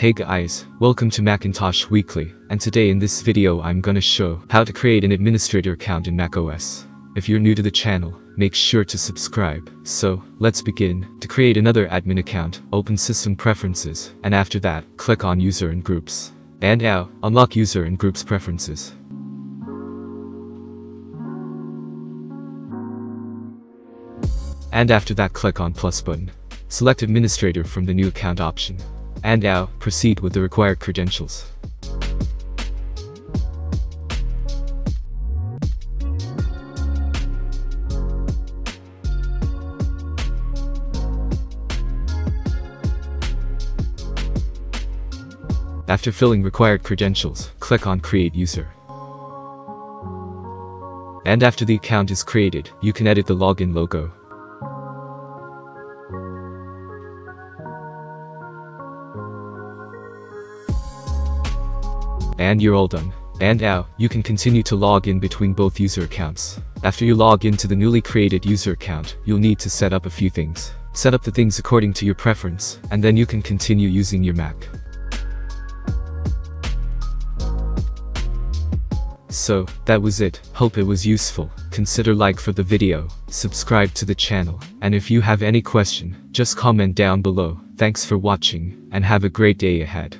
Hey guys, welcome to Macintosh Weekly, and today in this video I'm gonna show how to create an administrator account in macOS. If you're new to the channel, make sure to subscribe. So, let's begin. To create another admin account, open System Preferences, and after that, click on User and Groups. And now, unlock User and Groups Preferences. And after that click on plus button. Select administrator from the new account option. And now, proceed with the required credentials. After filling required credentials, click on Create User. And after the account is created, you can edit the login logo. And you're all done. And now, you can continue to log in between both user accounts. After you log into the newly created user account, you'll need to set up a few things. Set up the things according to your preference, and then you can continue using your Mac. So, that was it, hope it was useful, consider like for the video, subscribe to the channel, and if you have any question, just comment down below, thanks for watching, and have a great day ahead.